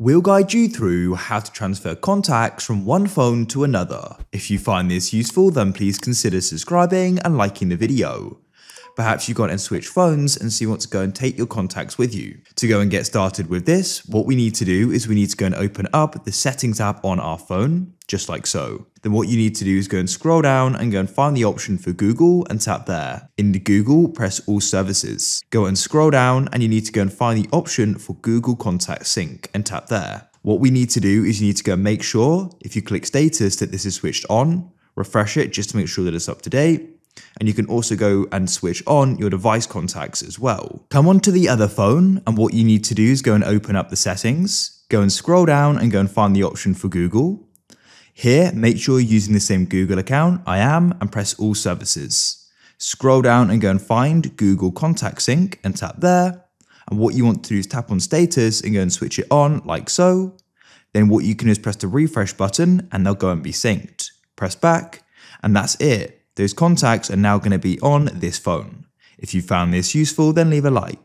We'll guide you through how to transfer contacts from one phone to another. If you find this useful, then please consider subscribing and liking the video. Perhaps you got and switch phones and so you want to go and take your contacts with you. To go and get started with this, what we need to do is we need to go and open up the settings app on our phone, just like so. Then what you need to do is go and scroll down and go and find the option for Google and tap there. In the Google, press all services. Go and scroll down and you need to go and find the option for Google Contact Sync and tap there. What we need to do is you need to go and make sure if you click status that this is switched on, refresh it just to make sure that it's up to date, and you can also go and switch on your device contacts as well. Come onto the other phone and what you need to do is go and open up the settings, go and scroll down and go and find the option for Google. Here, make sure you're using the same Google account, I am, and press all services. Scroll down and go and find Google Contact Sync and tap there. And what you want to do is tap on status and go and switch it on like so. Then what you can do is press the refresh button and they'll go and be synced. Press back and that's it. Those contacts are now going to be on this phone. If you found this useful, then leave a like.